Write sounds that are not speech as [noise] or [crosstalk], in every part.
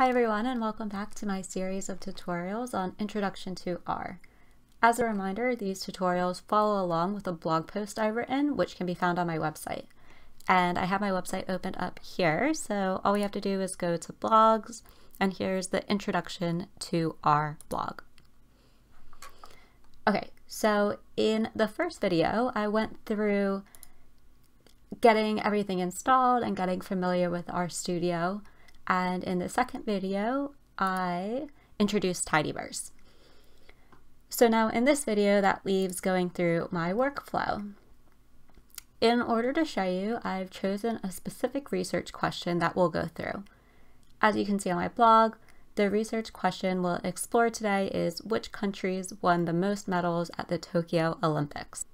Hi everyone and welcome back to my series of tutorials on Introduction to R. As a reminder, these tutorials follow along with a blog post I've written, which can be found on my website. And I have my website opened up here, so all we have to do is go to blogs, and here's the Introduction to R blog. Okay, so in the first video, I went through getting everything installed and getting familiar with RStudio and in the second video, I introduced Tidyverse. So now in this video, that leaves going through my workflow. In order to show you, I've chosen a specific research question that we'll go through. As you can see on my blog, the research question we'll explore today is which countries won the most medals at the Tokyo Olympics.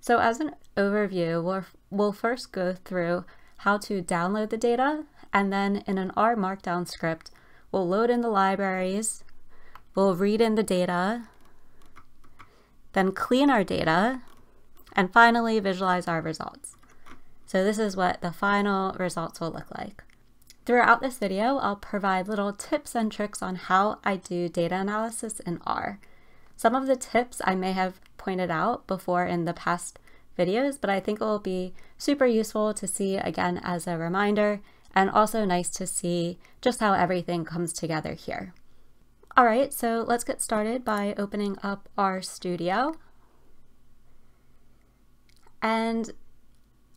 So as an overview, we'll, we'll first go through how to download the data and then in an R Markdown script, we'll load in the libraries, we'll read in the data, then clean our data, and finally visualize our results. So this is what the final results will look like. Throughout this video, I'll provide little tips and tricks on how I do data analysis in R. Some of the tips I may have pointed out before in the past videos, but I think it will be super useful to see again as a reminder and also nice to see just how everything comes together here. All right, so let's get started by opening up RStudio. And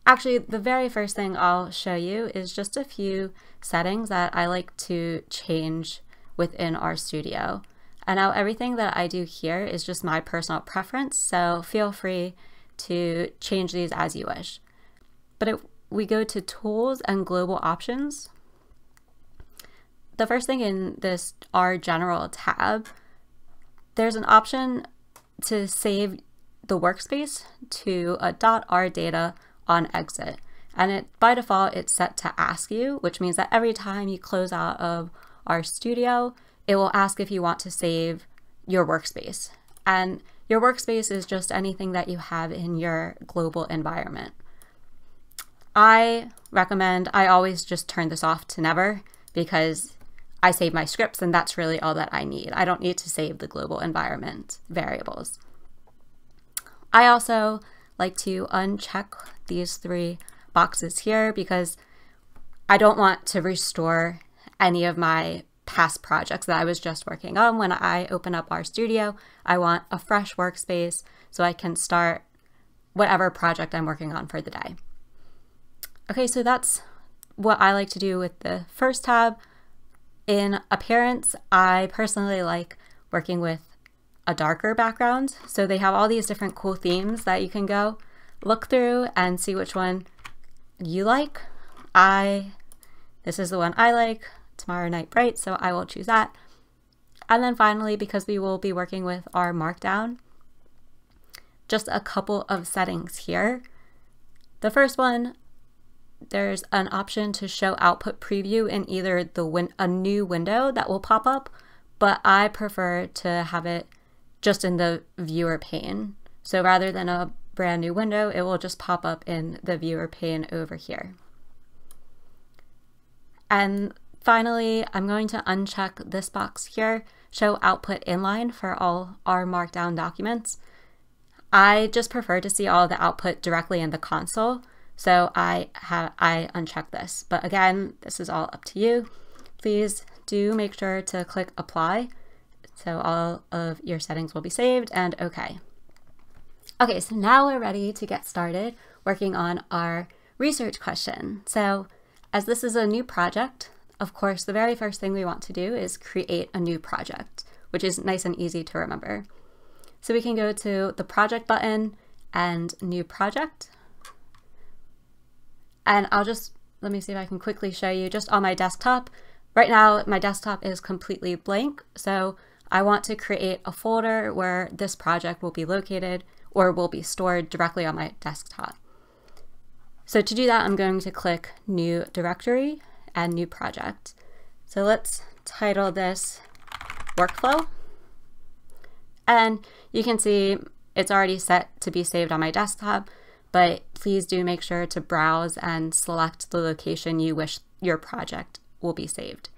actually, the very first thing I'll show you is just a few settings that I like to change within RStudio. And now everything that I do here is just my personal preference, so feel free to change these as you wish. But it we go to Tools and Global Options. The first thing in this R General tab, there's an option to save the workspace to a .r data on exit. And it by default, it's set to ask you, which means that every time you close out of RStudio, it will ask if you want to save your workspace. And your workspace is just anything that you have in your global environment. I recommend I always just turn this off to never because I save my scripts and that's really all that I need. I don't need to save the global environment variables. I also like to uncheck these three boxes here because I don't want to restore any of my past projects that I was just working on. When I open up RStudio, I want a fresh workspace so I can start whatever project I'm working on for the day. Okay, so that's what I like to do with the first tab. In appearance, I personally like working with a darker background. So they have all these different cool themes that you can go look through and see which one you like. I, this is the one I like, Tomorrow Night Bright, so I will choose that. And then finally, because we will be working with R Markdown, just a couple of settings here. The first one, there's an option to show output preview in either the win a new window that will pop up, but I prefer to have it just in the viewer pane. So rather than a brand new window, it will just pop up in the viewer pane over here. And finally, I'm going to uncheck this box here, show output inline for all R Markdown documents. I just prefer to see all the output directly in the console, so I have I uncheck this. But again, this is all up to you. Please do make sure to click apply. So all of your settings will be saved and okay. Okay, so now we're ready to get started working on our research question. So as this is a new project, of course, the very first thing we want to do is create a new project, which is nice and easy to remember. So we can go to the project button and new project. And I'll just, let me see if I can quickly show you just on my desktop. Right now, my desktop is completely blank. So I want to create a folder where this project will be located or will be stored directly on my desktop. So to do that, I'm going to click New Directory and New Project. So let's title this Workflow. And you can see it's already set to be saved on my desktop but please do make sure to browse and select the location you wish your project will be saved.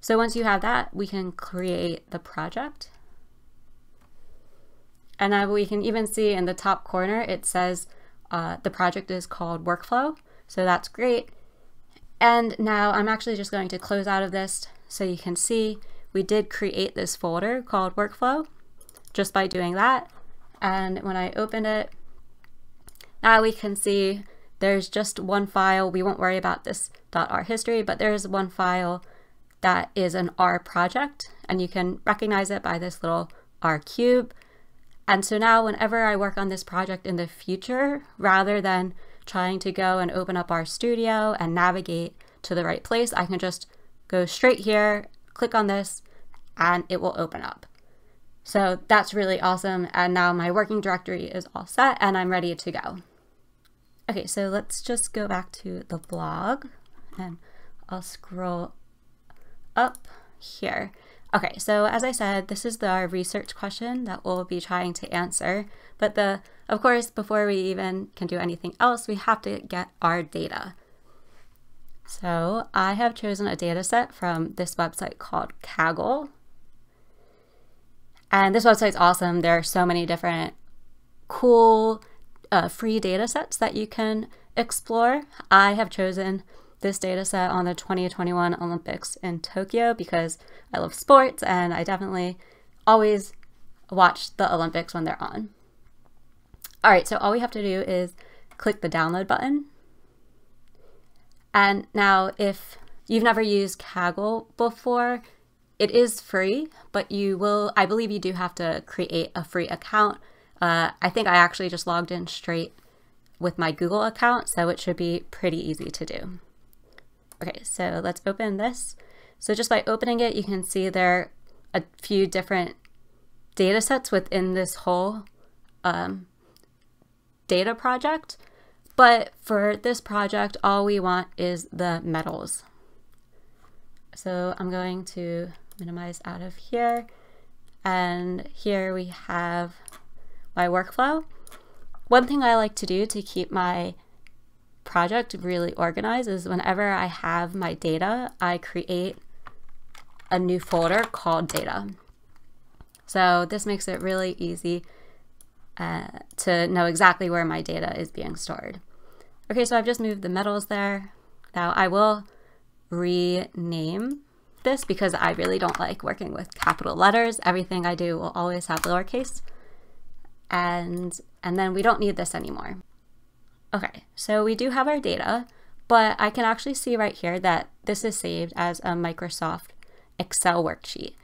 So once you have that, we can create the project. And now we can even see in the top corner, it says uh, the project is called workflow. So that's great. And now I'm actually just going to close out of this so you can see we did create this folder called workflow just by doing that. And when I open it, now we can see there's just one file. We won't worry about this .r history, but there's one file that is an R project, and you can recognize it by this little R cube. And so now whenever I work on this project in the future, rather than trying to go and open up RStudio and navigate to the right place, I can just go straight here, click on this, and it will open up. So that's really awesome. And now my working directory is all set and I'm ready to go. Okay, so let's just go back to the blog and I'll scroll up here. Okay, so as I said, this is the research question that we'll be trying to answer. But the, of course, before we even can do anything else, we have to get our data. So I have chosen a data set from this website called Kaggle. And this website's awesome. There are so many different cool uh, free data sets that you can explore. I have chosen this data set on the 2021 Olympics in Tokyo because I love sports and I definitely always watch the Olympics when they're on. All right, so all we have to do is click the download button. And now if you've never used Kaggle before, it is free, but you will, I believe you do have to create a free account. Uh, I think I actually just logged in straight with my Google account, so it should be pretty easy to do. Okay, so let's open this. So just by opening it, you can see there are a few different data sets within this whole um, data project. But for this project, all we want is the medals. So I'm going to minimize out of here. And here we have my workflow. One thing I like to do to keep my project really organized is whenever I have my data, I create a new folder called data. So this makes it really easy uh, to know exactly where my data is being stored. Okay, so I've just moved the metals there. Now I will rename this because I really don't like working with capital letters. Everything I do will always have lowercase. And, and then we don't need this anymore. Okay, so we do have our data, but I can actually see right here that this is saved as a Microsoft Excel worksheet.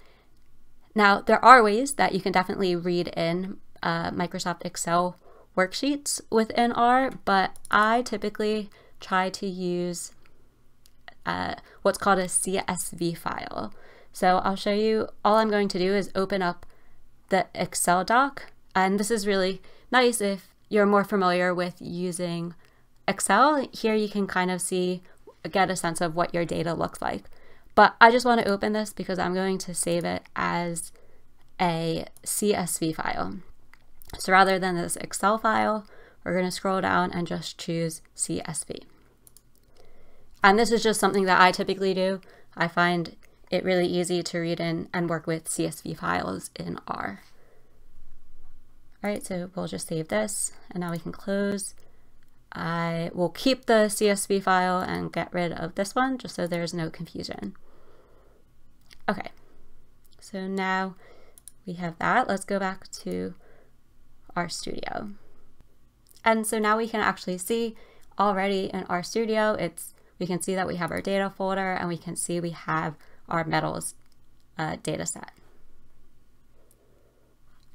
Now, there are ways that you can definitely read in uh, Microsoft Excel worksheets within R, but I typically try to use uh, what's called a CSV file. So I'll show you, all I'm going to do is open up the Excel doc. And this is really nice if you're more familiar with using Excel. Here you can kind of see, get a sense of what your data looks like. But I just want to open this because I'm going to save it as a CSV file. So rather than this Excel file, we're going to scroll down and just choose CSV. And this is just something that I typically do. I find it really easy to read in and work with CSV files in R. All right, so we'll just save this and now we can close. I will keep the CSV file and get rid of this one just so there's no confusion. Okay, so now we have that. Let's go back to RStudio. And so now we can actually see already in RStudio, it's we can see that we have our data folder and we can see we have our metals uh, data set.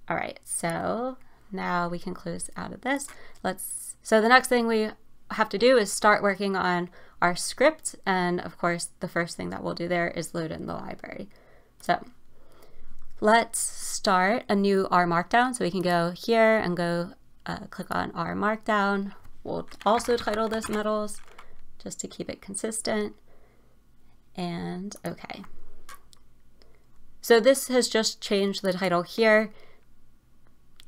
All right, so now we can close out of this. Let's, so the next thing we have to do is start working on our script. And of course, the first thing that we'll do there is load in the library. So let's start a new R Markdown. So we can go here and go uh, click on R Markdown. We'll also title this medals just to keep it consistent. And okay. So this has just changed the title here.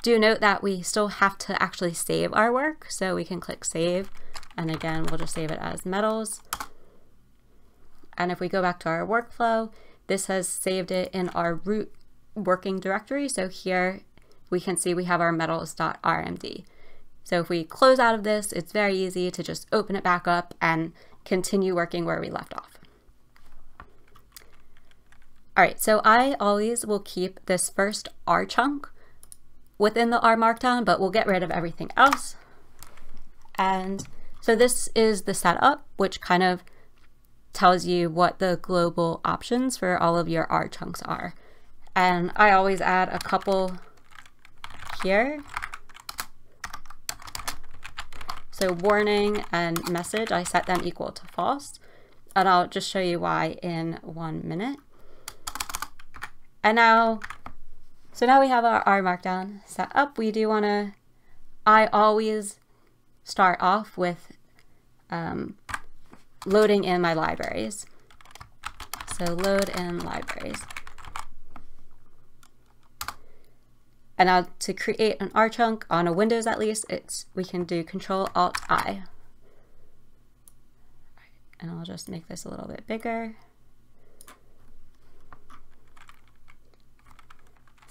Do note that we still have to actually save our work. So we can click save. And again, we'll just save it as metals. And if we go back to our workflow, this has saved it in our root working directory. So here we can see we have our metals.rmd. So if we close out of this, it's very easy to just open it back up and continue working where we left off. All right, so I always will keep this first R chunk within the R markdown, but we'll get rid of everything else. And so this is the setup, which kind of tells you what the global options for all of your R chunks are. And I always add a couple here. So warning and message, I set them equal to false. And I'll just show you why in one minute. And now, so now we have our R markdown set up. We do want to, I always start off with um, loading in my libraries. So load in libraries. And now to create an R chunk on a Windows at least, it's we can do Control Alt I. And I'll just make this a little bit bigger.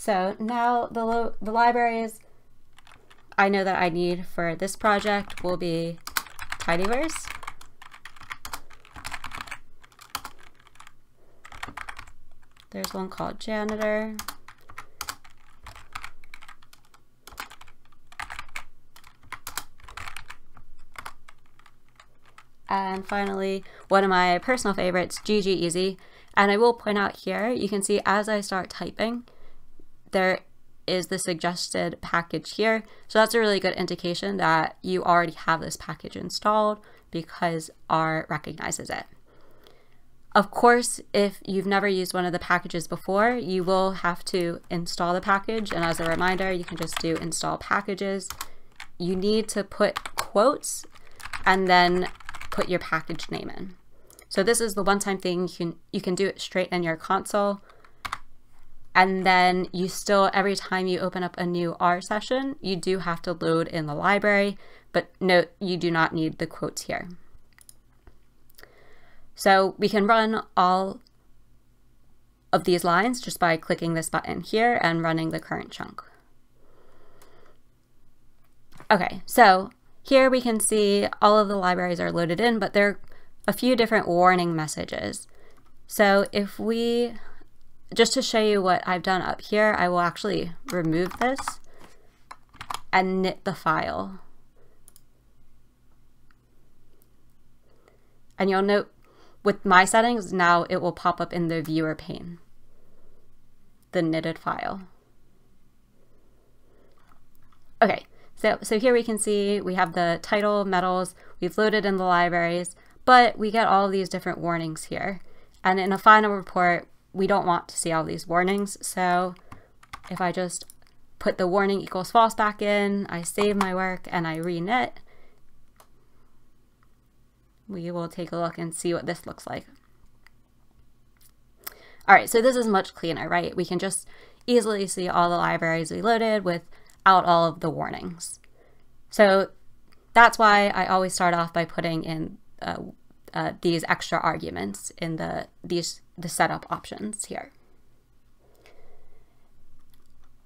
So now the, the libraries I know that I need for this project will be tidyverse. There's one called janitor. And finally, one of my personal favorites, ggeasy. And I will point out here, you can see as I start typing, there is the suggested package here. So that's a really good indication that you already have this package installed because R recognizes it. Of course, if you've never used one of the packages before, you will have to install the package. And as a reminder, you can just do install packages. You need to put quotes and then put your package name in. So this is the one-time thing. You can, you can do it straight in your console. And then you still, every time you open up a new R session, you do have to load in the library, but note you do not need the quotes here. So we can run all of these lines just by clicking this button here and running the current chunk. Okay, so here we can see all of the libraries are loaded in, but there are a few different warning messages. So if we, just to show you what I've done up here, I will actually remove this and knit the file. And you'll note with my settings, now it will pop up in the viewer pane, the knitted file. Okay, so, so here we can see we have the title, metals, we've loaded in the libraries, but we get all these different warnings here. And in a final report, we don't want to see all these warnings. So if I just put the warning equals false back in, I save my work and I reknit, we will take a look and see what this looks like. All right, so this is much cleaner, right? We can just easily see all the libraries we loaded without all of the warnings. So that's why I always start off by putting in uh, uh, these extra arguments in the these the setup options here.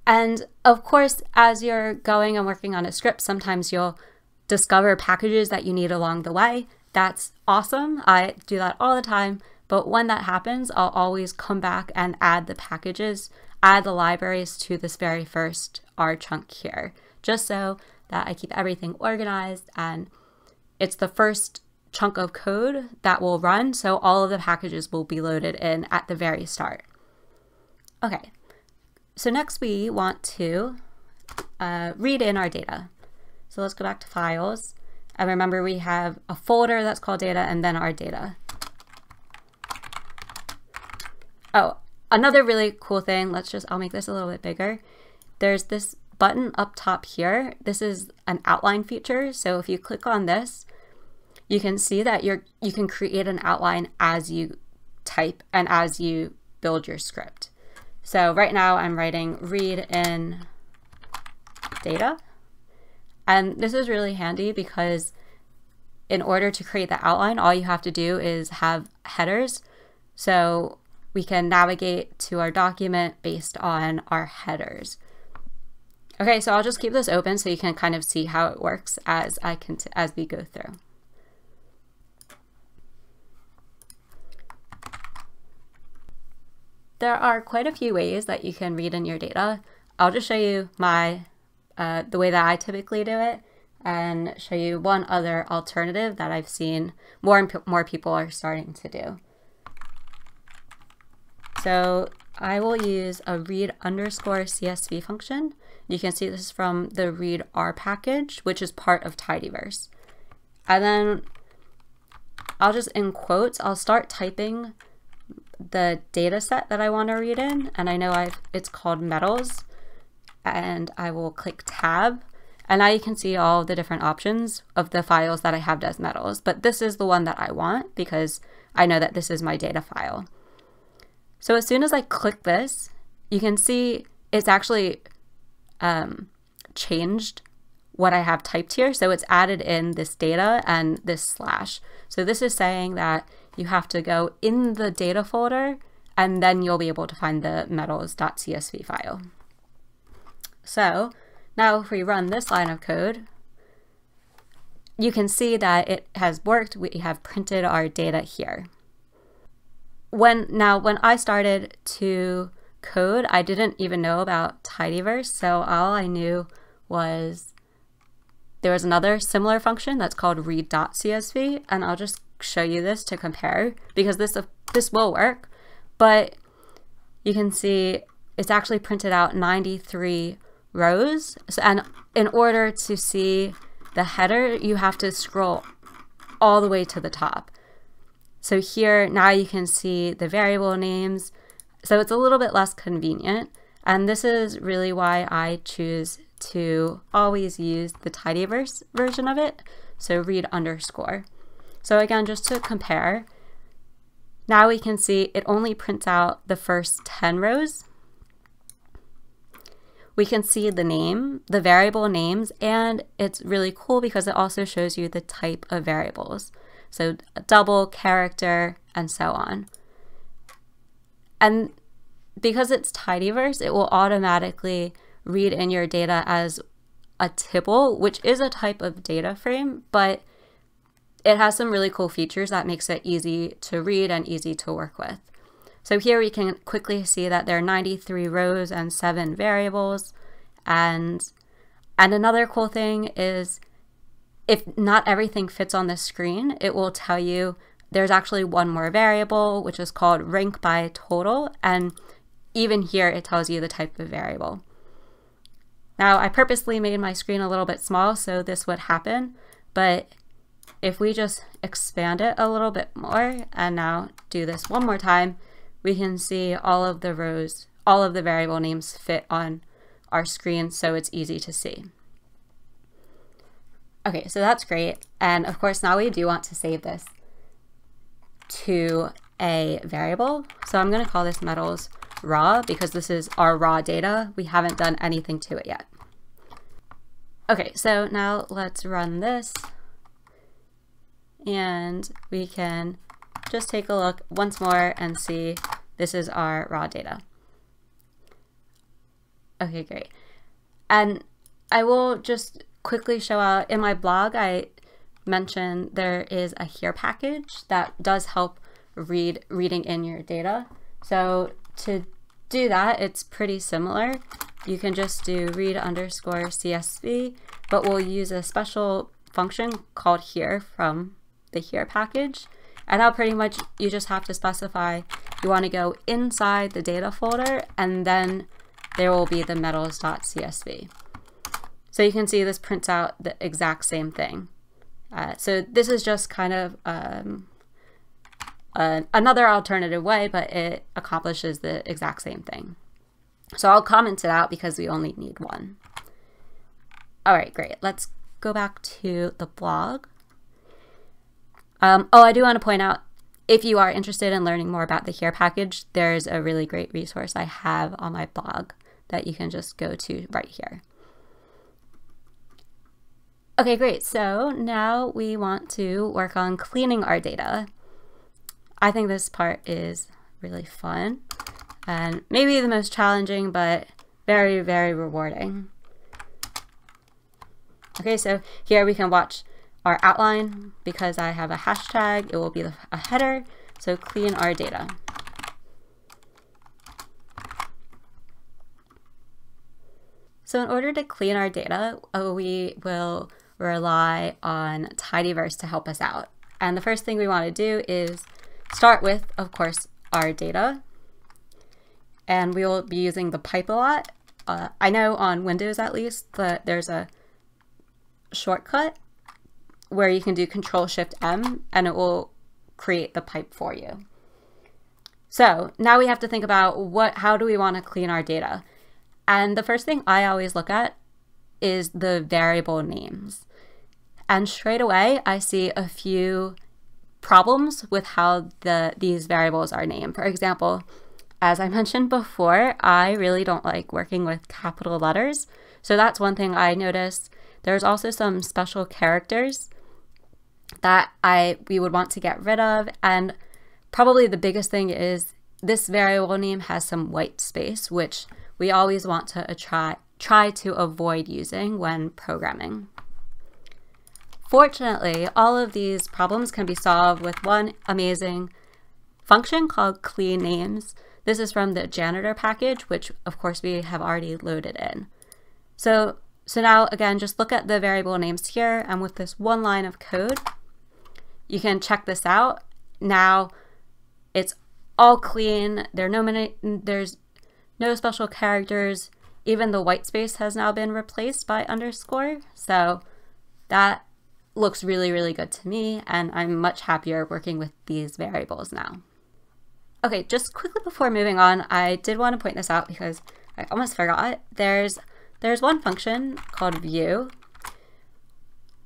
And of course, as you're going and working on a script, sometimes you'll discover packages that you need along the way. That's awesome. I do that all the time. But when that happens, I'll always come back and add the packages add the libraries to this very first R chunk here, just so that I keep everything organized and it's the first chunk of code that will run, so all of the packages will be loaded in at the very start. Okay, so next we want to uh, read in our data. So let's go back to files. And remember we have a folder that's called data and then our data. Oh, Another really cool thing, let's just, I'll make this a little bit bigger. There's this button up top here. This is an outline feature. So if you click on this, you can see that you're, you can create an outline as you type and as you build your script. So right now I'm writing read in data. And this is really handy because in order to create the outline, all you have to do is have headers. So we can navigate to our document based on our headers. Okay, so I'll just keep this open so you can kind of see how it works as I can as we go through. There are quite a few ways that you can read in your data. I'll just show you my uh, the way that I typically do it and show you one other alternative that I've seen more and more people are starting to do. So I will use a read underscore CSV function. You can see this from the read R package, which is part of tidyverse. And then I'll just in quotes, I'll start typing the data set that I want to read in. And I know I've, it's called metals and I will click tab. And now you can see all the different options of the files that I have as metals, but this is the one that I want because I know that this is my data file. So as soon as I click this, you can see it's actually um, changed what I have typed here. So it's added in this data and this slash. So this is saying that you have to go in the data folder and then you'll be able to find the metals.csv file. So now if we run this line of code, you can see that it has worked. We have printed our data here. When Now, when I started to code, I didn't even know about tidyverse. So all I knew was there was another similar function that's called read.csv, and I'll just show you this to compare because this, uh, this will work, but you can see it's actually printed out 93 rows. So, and in order to see the header, you have to scroll all the way to the top. So here, now you can see the variable names. So it's a little bit less convenient. And this is really why I choose to always use the tidyverse version of it. So read underscore. So again, just to compare, now we can see it only prints out the first 10 rows we can see the name, the variable names, and it's really cool because it also shows you the type of variables. So double, character, and so on. And because it's tidyverse, it will automatically read in your data as a tibble, which is a type of data frame, but it has some really cool features that makes it easy to read and easy to work with. So here we can quickly see that there are 93 rows and seven variables. And, and another cool thing is if not everything fits on the screen, it will tell you there's actually one more variable, which is called rank by total. And even here, it tells you the type of variable. Now, I purposely made my screen a little bit small so this would happen, but if we just expand it a little bit more and now do this one more time, we can see all of the rows, all of the variable names fit on our screen so it's easy to see. Okay, so that's great. And of course, now we do want to save this to a variable. So I'm going to call this metals raw because this is our raw data. We haven't done anything to it yet. Okay, so now let's run this and we can just take a look once more and see this is our raw data. Okay, great. And I will just quickly show out in my blog, I mentioned there is a here package that does help read reading in your data. So to do that, it's pretty similar. You can just do read underscore CSV, but we'll use a special function called here from the here package and now pretty much you just have to specify you want to go inside the data folder and then there will be the metals.csv. So you can see this prints out the exact same thing. Uh, so this is just kind of um, another alternative way, but it accomplishes the exact same thing. So I'll comment it out because we only need one. All right, great. Let's go back to the blog. Um, oh, I do want to point out if you are interested in learning more about the Here package, there's a really great resource I have on my blog that you can just go to right here. Okay, great. So now we want to work on cleaning our data. I think this part is really fun and maybe the most challenging, but very, very rewarding. Okay, so here we can watch our outline because I have a hashtag, it will be a header, so clean our data. So in order to clean our data, uh, we will rely on tidyverse to help us out. And the first thing we want to do is start with, of course, our data. And we will be using the pipe a lot. Uh, I know on Windows at least that there's a shortcut where you can do Control Shift M and it will create the pipe for you. So now we have to think about what, how do we want to clean our data? And the first thing I always look at is the variable names. And straight away, I see a few problems with how the these variables are named. For example, as I [laughs] mentioned before, I really don't like working with capital letters. So that's one thing I noticed. There's also some special characters that I we would want to get rid of. And probably the biggest thing is this variable name has some white space, which we always want to try, try to avoid using when programming. Fortunately, all of these problems can be solved with one amazing function called clean names. This is from the janitor package, which of course we have already loaded in. So, so now again, just look at the variable names here and with this one line of code, you can check this out. Now it's all clean. There are no there's no special characters. Even the white space has now been replaced by underscore. So that looks really, really good to me. And I'm much happier working with these variables now. Okay, just quickly before moving on, I did want to point this out because I almost forgot. There's there's one function called view.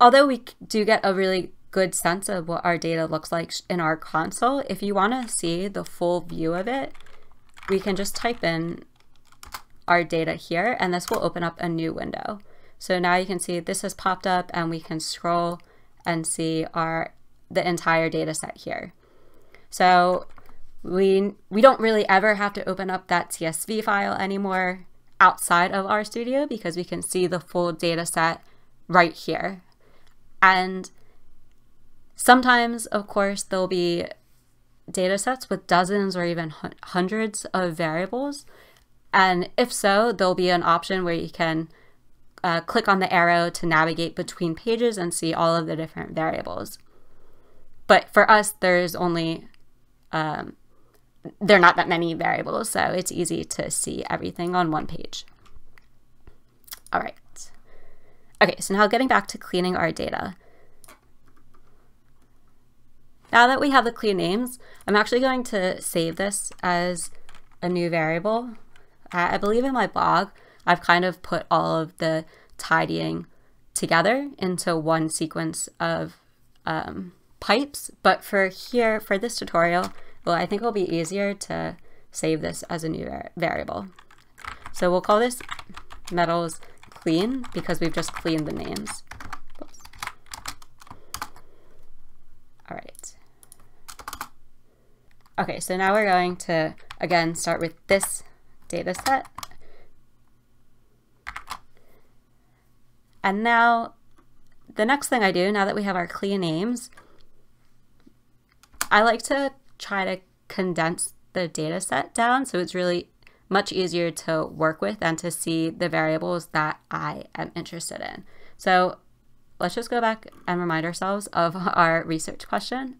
Although we do get a really good sense of what our data looks like in our console, if you want to see the full view of it, we can just type in our data here and this will open up a new window. So now you can see this has popped up and we can scroll and see our the entire data set here. So we, we don't really ever have to open up that CSV file anymore outside of RStudio because we can see the full data set right here. And sometimes, of course, there'll be data sets with dozens or even hundreds of variables. And if so, there'll be an option where you can uh, click on the arrow to navigate between pages and see all of the different variables. But for us, there's only, um, there are not that many variables, so it's easy to see everything on one page. All right. Okay, so now getting back to cleaning our data. Now that we have the clean names, I'm actually going to save this as a new variable. I believe in my blog, I've kind of put all of the tidying together into one sequence of um, pipes. But for here, for this tutorial, well, I think it'll be easier to save this as a new variable. So we'll call this metals clean because we've just cleaned the names. Oops. All right. Okay, so now we're going to, again, start with this data set. And now the next thing I do, now that we have our clean names, I like to try to condense the data set down so it's really much easier to work with and to see the variables that I am interested in. So let's just go back and remind ourselves of our research question.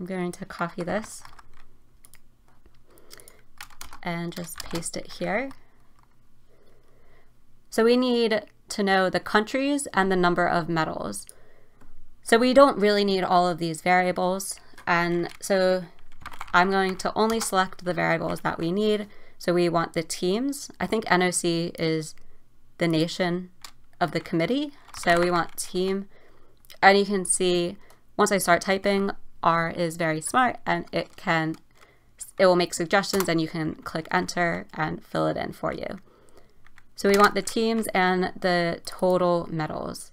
I'm going to copy this and just paste it here. So we need to know the countries and the number of metals. So we don't really need all of these variables. And so I'm going to only select the variables that we need. So we want the teams. I think NOC is the nation of the committee. So we want team. And you can see once I start typing, R is very smart and it can, it will make suggestions and you can click enter and fill it in for you. So we want the teams and the total medals.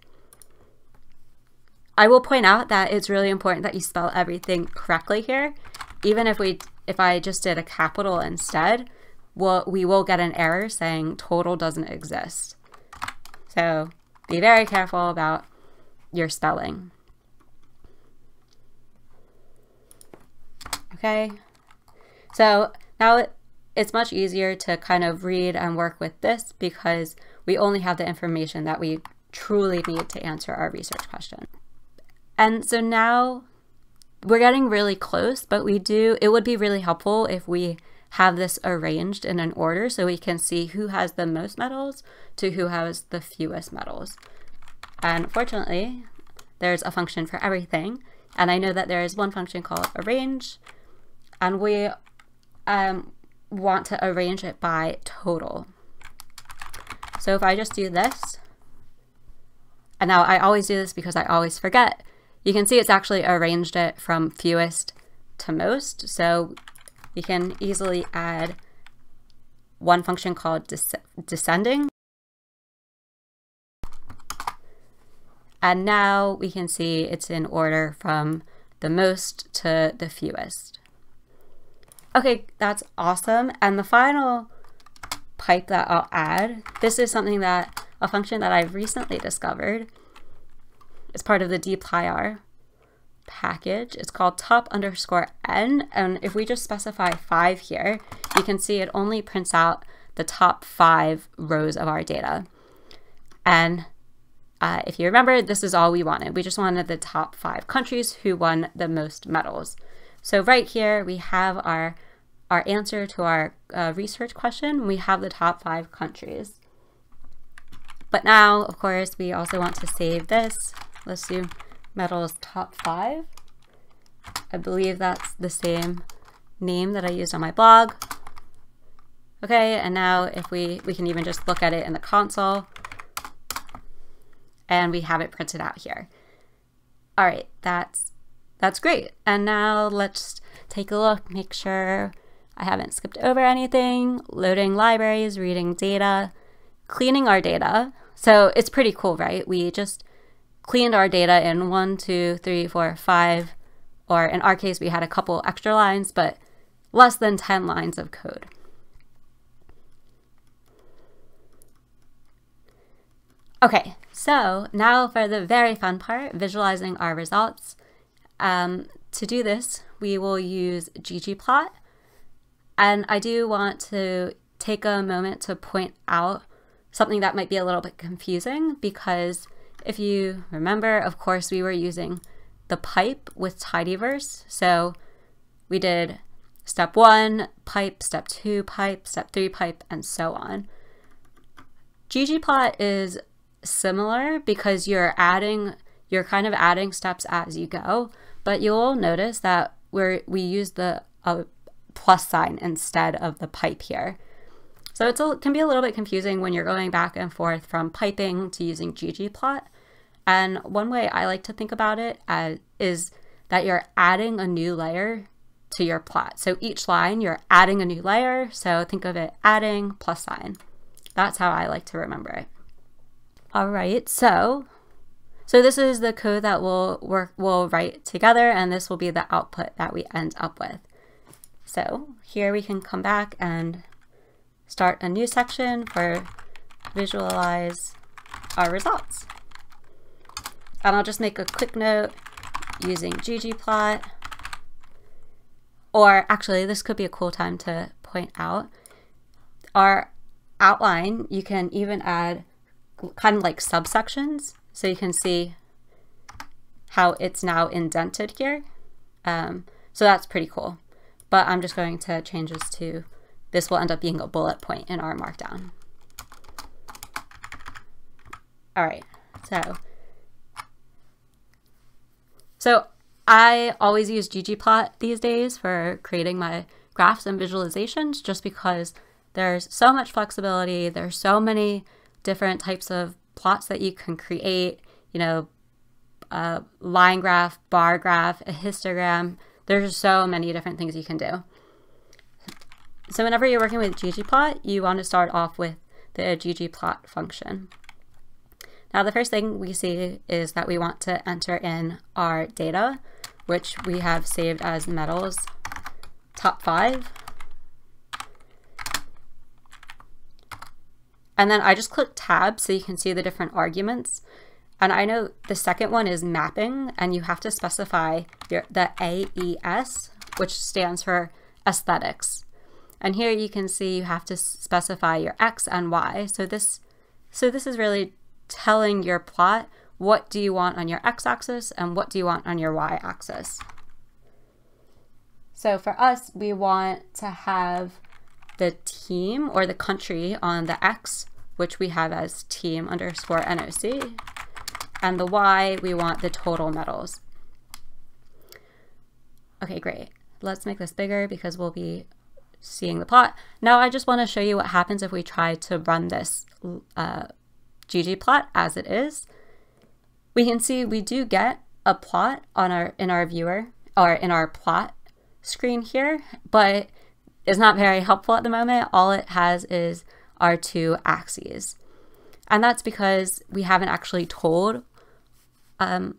I will point out that it's really important that you spell everything correctly here. Even if we if I just did a capital instead, we'll, we will get an error saying total doesn't exist. So be very careful about your spelling. Okay, so now it's much easier to kind of read and work with this because we only have the information that we truly need to answer our research question. And so now we're getting really close, but we do, it would be really helpful if we have this arranged in an order so we can see who has the most medals to who has the fewest medals. And fortunately, there's a function for everything. And I know that there is one function called arrange, and we um, want to arrange it by total. So if I just do this, and now I always do this because I always forget, you can see it's actually arranged it from fewest to most. So you can easily add one function called descending. And now we can see it's in order from the most to the fewest. Okay, that's awesome. And the final pipe that I'll add, this is something that, a function that I've recently discovered. It's part of the dplyr package. It's called top underscore n. And if we just specify five here, you can see it only prints out the top five rows of our data. And uh, if you remember, this is all we wanted. We just wanted the top five countries who won the most medals. So right here, we have our, our answer to our uh, research question. We have the top five countries. But now, of course, we also want to save this. Let's do medals top five. I believe that's the same name that I used on my blog. Okay, and now if we, we can even just look at it in the console and we have it printed out here. All right, that's that's great. And now let's take a look, make sure I haven't skipped over anything, loading libraries, reading data, cleaning our data. So it's pretty cool, right? We just cleaned our data in one, two, three, four, five, or in our case, we had a couple extra lines, but less than 10 lines of code. Okay, so now for the very fun part, visualizing our results. Um, to do this, we will use ggplot. And I do want to take a moment to point out something that might be a little bit confusing because if you remember, of course, we were using the pipe with tidyverse. So we did step one, pipe, step two, pipe, step three, pipe, and so on. ggplot is similar because you're adding, you're kind of adding steps as you go, but you'll notice that we're, we use the uh, plus sign instead of the pipe here. So it can be a little bit confusing when you're going back and forth from piping to using ggplot. And one way I like to think about it as, is that you're adding a new layer to your plot. So each line, you're adding a new layer. So think of it adding plus sign. That's how I like to remember it. All right, so so this is the code that we'll work we'll write together, and this will be the output that we end up with. So here we can come back and start a new section for visualize our results. And I'll just make a quick note using ggplot. Or actually, this could be a cool time to point out. Our outline, you can even add kind of like subsections. So you can see how it's now indented here. Um, so that's pretty cool. But I'm just going to change this to, this will end up being a bullet point in R markdown. All right, so so I always use ggplot these days for creating my graphs and visualizations just because there's so much flexibility. There's so many different types of plots that you can create, you know, a line graph, bar graph, a histogram. There's so many different things you can do. So whenever you're working with ggplot, you want to start off with the ggplot function. Now the first thing we see is that we want to enter in our data, which we have saved as metals top five. And then I just click tab so you can see the different arguments. And I know the second one is mapping and you have to specify your, the AES, which stands for aesthetics. And here you can see you have to specify your X and Y. So this, so this is really telling your plot what do you want on your x-axis and what do you want on your y-axis. So for us, we want to have the team or the country on the x, which we have as team underscore NOC, and the y, we want the total medals. Okay, great. Let's make this bigger because we'll be seeing the plot. Now I just want to show you what happens if we try to run this uh, ggplot as it is we can see we do get a plot on our in our viewer or in our plot screen here, but it's not very helpful at the moment. All it has is our two axes. And that's because we haven't actually told um,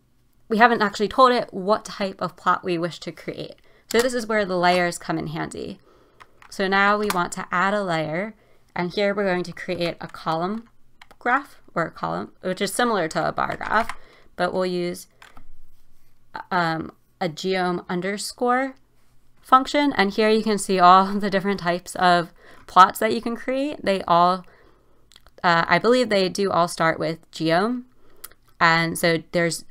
we haven't actually told it what type of plot we wish to create. So this is where the layers come in handy. So now we want to add a layer and here we're going to create a column graph or a column, which is similar to a bar graph but we'll use um, a geom underscore function. And here you can see all [laughs] the different types of plots that you can create. They all, uh, I believe they do all start with geom. And so there's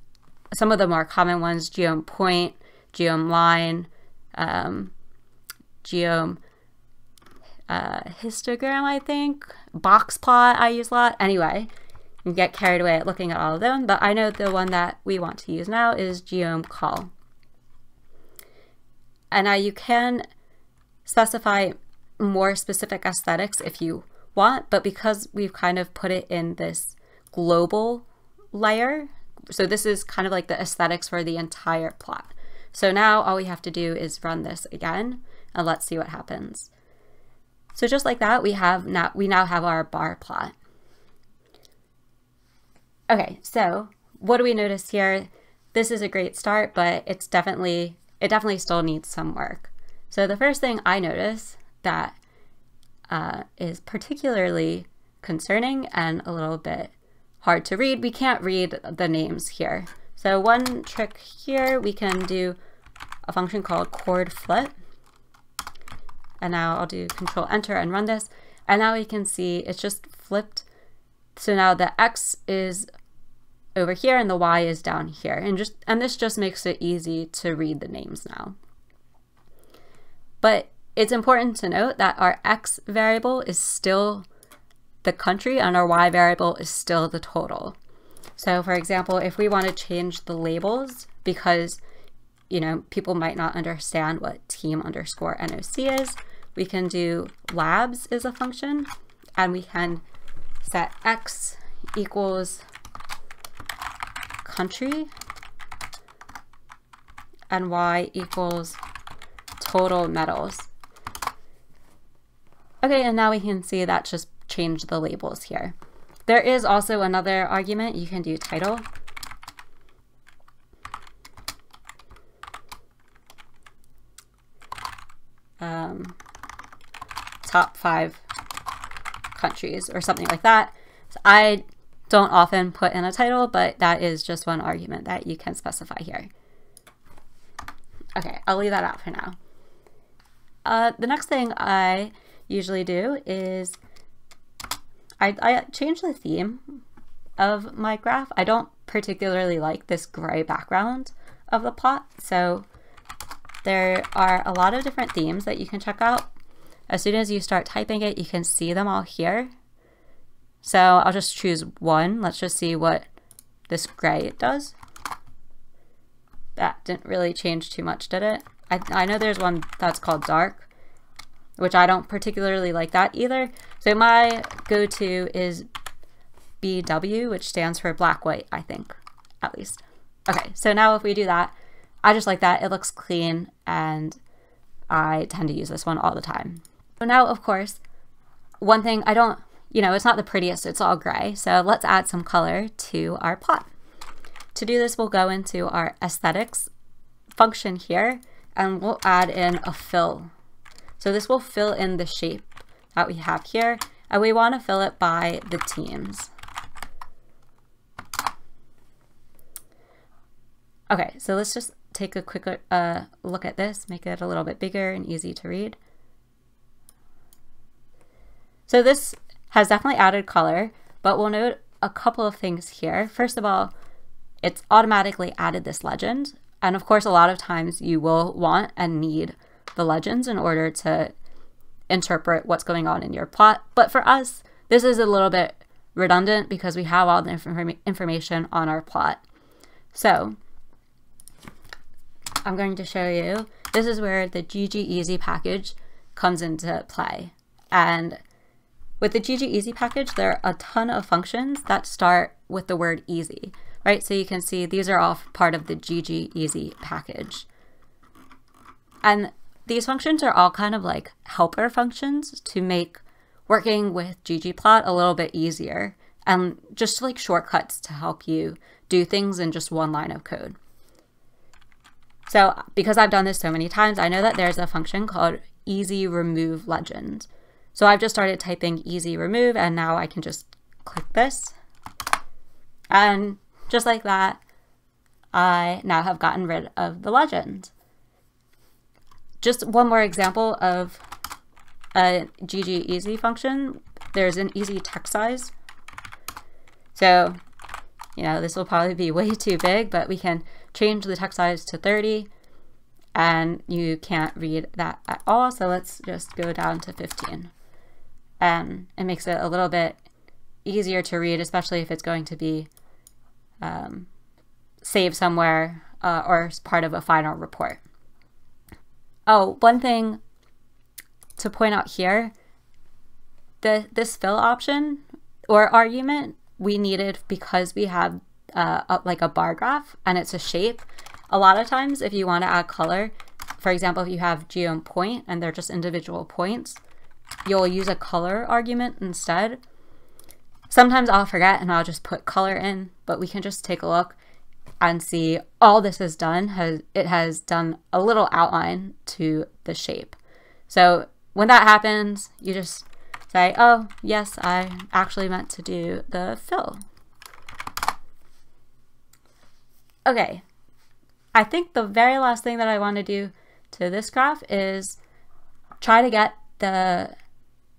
some of the more common ones, geom point, geom line, um, geom uh, histogram, I think, box plot I use a lot. Anyway, you get carried away at looking at all of them, but I know the one that we want to use now is geom col. And now you can specify more specific aesthetics if you want, but because we've kind of put it in this global layer, so this is kind of like the aesthetics for the entire plot. So now all we have to do is run this again, and let's see what happens. So just like that, we have now we now have our bar plot. Okay, so what do we notice here? This is a great start, but it's definitely, it definitely still needs some work. So the first thing I notice that uh, is particularly concerning and a little bit hard to read, we can't read the names here. So one trick here, we can do a function called coord flip. And now I'll do control enter and run this. And now we can see it's just flipped so now the X is over here and the Y is down here. And just and this just makes it easy to read the names now. But it's important to note that our X variable is still the country and our Y variable is still the total. So for example, if we want to change the labels because you know, people might not understand what team underscore NOC is, we can do labs is a function and we can set x equals country and y equals total medals. Okay, and now we can see that just changed the labels here. There is also another argument. You can do title. Um, top five countries or something like that. So I don't often put in a title, but that is just one argument that you can specify here. Okay, I'll leave that out for now. Uh, the next thing I usually do is I, I change the theme of my graph. I don't particularly like this gray background of the plot, so there are a lot of different themes that you can check out. As soon as you start typing it, you can see them all here. So I'll just choose one. Let's just see what this gray does. That didn't really change too much, did it? I, I know there's one that's called dark, which I don't particularly like that either. So my go-to is BW, which stands for black white, I think, at least. Okay, so now if we do that, I just like that. It looks clean and I tend to use this one all the time. So now, of course, one thing I don't, you know, it's not the prettiest, it's all gray. So let's add some color to our plot. To do this, we'll go into our aesthetics function here and we'll add in a fill So this will fill in the shape that we have here, and we want to fill it by the teams. Okay, so let's just take a quick uh, look at this, make it a little bit bigger and easy to read. So this has definitely added color, but we'll note a couple of things here. First of all, it's automatically added this legend. And of course, a lot of times you will want and need the legends in order to interpret what's going on in your plot. But for us, this is a little bit redundant because we have all the inform information on our plot. So I'm going to show you, this is where the ggeasy package comes into play. And with the ggeasy package, there are a ton of functions that start with the word easy, right? So you can see these are all part of the ggeasy package. And these functions are all kind of like helper functions to make working with ggplot a little bit easier and just like shortcuts to help you do things in just one line of code. So because I've done this so many times, I know that there's a function called easy remove legend. So I've just started typing easy remove and now I can just click this. And just like that, I now have gotten rid of the legend. Just one more example of a ggeasy function. There's an easy text size. So, you know, this will probably be [laughs] way too big, but we can change the text size to 30 and you can't read that at all. So let's just go down to 15. And it makes it a little bit easier to read, especially if it's going to be um, saved somewhere uh, or part of a final report. Oh, one thing to point out here, the this fill option or argument we needed because we have uh, a, like a bar graph and it's a shape. A lot of times if you want to add color, for example, if you have geom point and they're just individual points, you'll use a color argument instead. Sometimes I'll forget and I'll just put color in, but we can just take a look and see all this has done has it has done a little outline to the shape. So when that happens, you just say, oh, yes, I actually meant to do the fill. Okay, I think the very last thing that I want to do to this graph is try to get the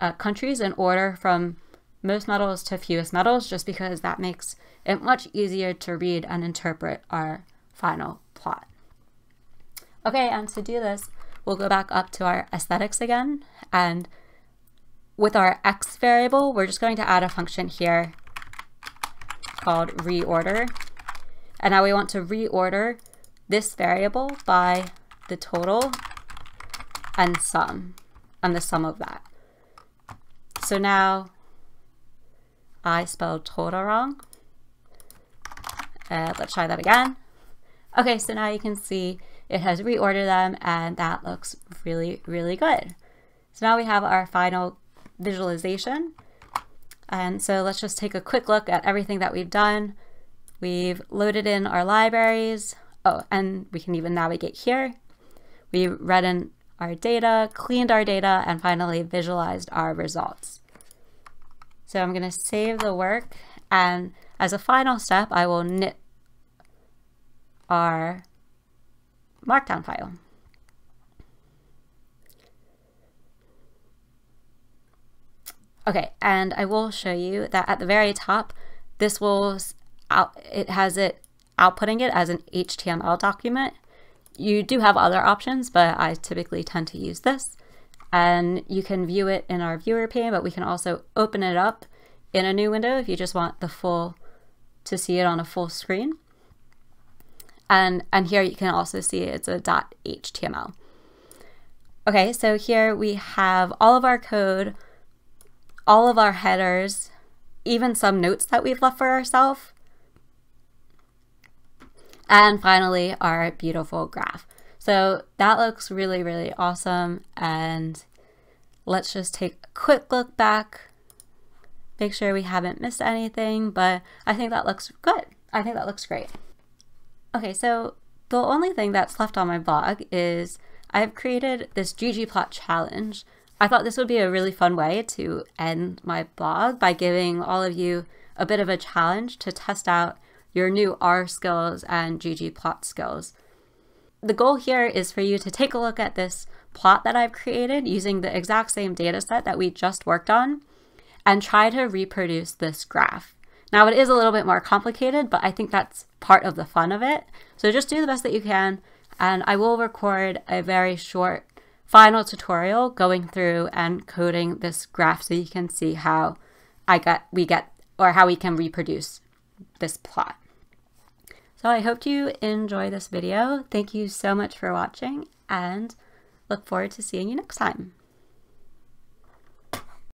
uh, countries in order from most medals to fewest medals, just because that makes it much easier to read and interpret our final plot. Okay, and to do this, we'll go back up to our aesthetics again, and with our x variable, we're just going to add a function here called reorder. And now we want to reorder this variable by the total and sum, and the sum of that. So now I spelled total wrong. Uh, let's try that again. Okay, so now you can see it has reordered them and that looks really, really good. So now we have our final visualization. And so let's just take a quick look at everything that we've done. We've loaded in our libraries. Oh, and we can even navigate here. We read in our data, cleaned our data, and finally visualized our results. So I'm going to save the work and as a final step, I will knit our markdown file. Okay, and I will show you that at the very top, this will, out, it has it outputting it as an HTML document. You do have other options, but I typically tend to use this. And you can view it in our viewer pane, but we can also open it up in a new window if you just want the full, to see it on a full screen. And, and here you can also see it's a .html. Okay, so here we have all of our code, all of our headers, even some notes that we've left for ourselves. And finally, our beautiful graph. So that looks really, really awesome. And let's just take a quick look back, make sure we haven't missed anything, but I think that looks good. I think that looks great. Okay, so the only thing that's left on my blog is I have created this ggplot challenge. I thought this would be a really fun way to end my blog by giving all of you a bit of a challenge to test out your new R skills and ggplot skills. The goal here is for you to take a look at this plot that I've created using the exact same data set that we just worked on and try to reproduce this graph. Now it is a little bit more complicated, but I think that's part of the fun of it. So just do the best that you can and I will record a very short final tutorial going through and coding this graph so you can see how I get we get or how we can reproduce this plot. So I hope you enjoy this video. Thank you so much for watching and look forward to seeing you next time.